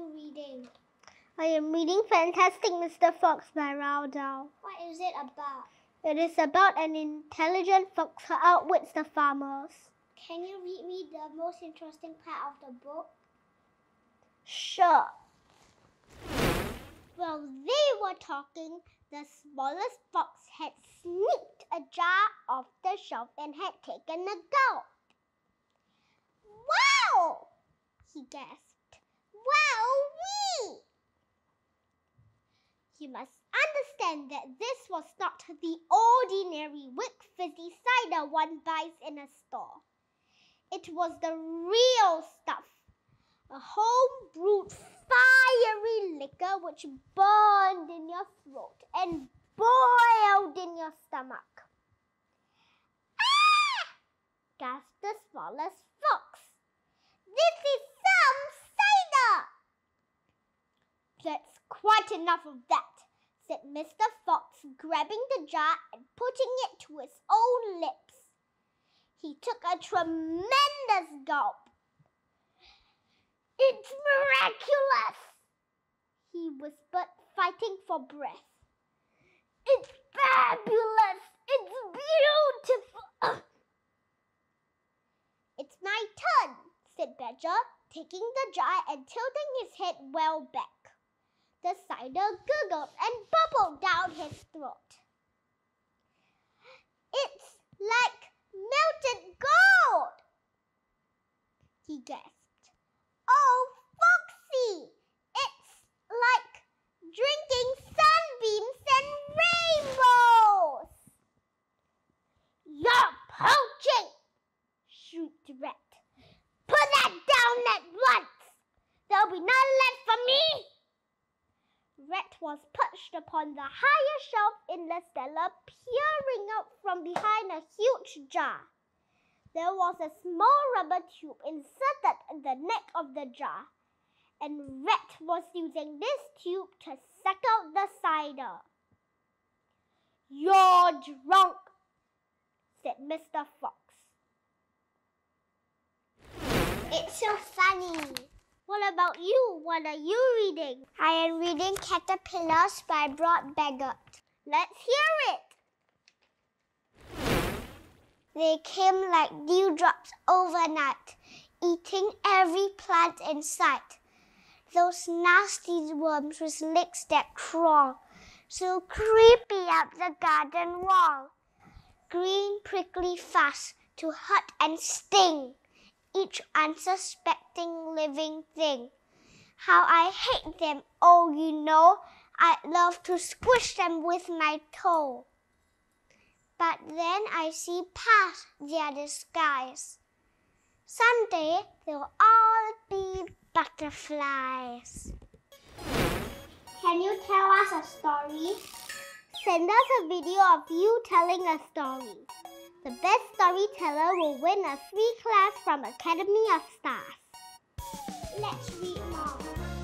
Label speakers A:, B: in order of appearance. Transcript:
A: reading?
B: I am reading Fantastic Mr. Fox by Roald Dahl.
A: What is it about?
B: It is about an intelligent fox who outwits the farmers.
A: Can you read me the most interesting part of the book?
B: Sure. While they were talking, the smallest fox had sneaked a jar off the shelf and had taken a gulp. Wow! he gasped. Wow, wee! You must understand that this was not the ordinary wick fizzy cider one buys in a store. It was the real stuff, a home brewed fiery liquor which burned in your throat and boiled in your stomach. Ah! gasped the smallest fox. This is some cider! That's quite enough of that, said Mr. Fox, grabbing the jar and putting it to his own lips. He took a tremendous gulp. It's miraculous, he whispered, fighting for breath. It's fabulous! It's beautiful! it's my turn, said Badger, taking the jar and tilting his head well back. The cider gurgled and bubbled down his throat. It's like melted gold, he gasped. Oh, Foxy, it's like drinking sunbeams and rainbows. You're poaching, shrieked Rat. Put that down at once. There'll be none left for me. Rat was perched upon the higher shelf in the cellar, peering out from behind a huge jar. There was a small rubber tube inserted in the neck of the jar, and Rat was using this tube to suck out the cider. You're drunk, said Mr. Fox.
A: It's so funny.
B: What about you? What are you reading?
A: I am reading Caterpillars by Bob Bagert.
B: Let's hear
A: it. They came like dewdrops overnight, eating every plant in sight. Those nasty worms with legs that crawl, so creepy up the garden wall. Green prickly fast to hurt and sting each unsuspecting living thing. How I hate them, oh, you know, I'd love to squish them with my toe. But then I see past their disguise. Someday they'll all be butterflies.
B: Can you tell us a story? Send us a video of you telling a story. The best storyteller will win a free class from Academy of Stars.
A: Let's read more.